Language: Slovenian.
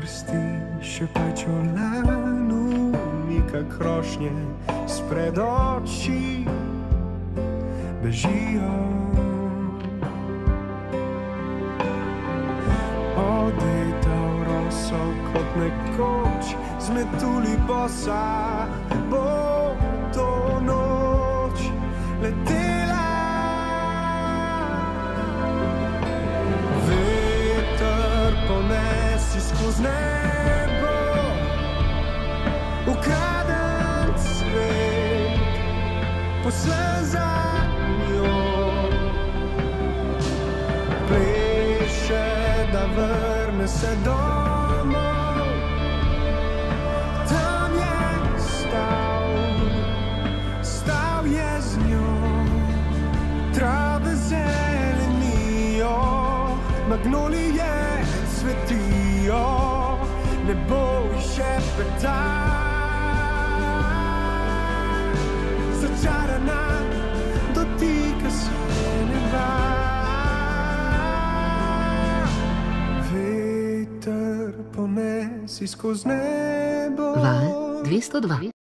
prsti še pajčolanu, mika krošnje spred oči bežijo. Odeta v roso kot nekoč, zmetuli bosa, bo to noč letela. Ponesi skozi nebo, ukraden svet, poslan za njo. Pleše, da vrne se domov, tam je stal, stal je z njo. Trave zelenijo, magnolije cvetijo, nebo jih še peta. Začarana dotika se neba. Veter ponesi skozi nebo. Val 202.